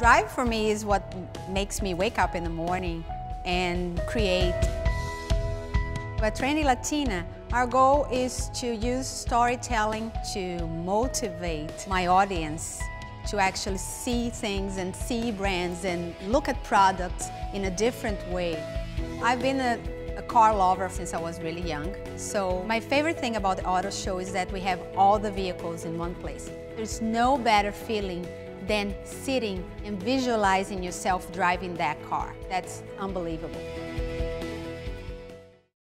Drive for me is what makes me wake up in the morning and create. At Trendy Latina, our goal is to use storytelling to motivate my audience to actually see things and see brands and look at products in a different way. I've been a, a, car lover since I was really young. So my favorite thing about the auto show is that we have all the vehicles in one place. There's no better feeling than sitting and visualizing yourself driving that car. That's unbelievable.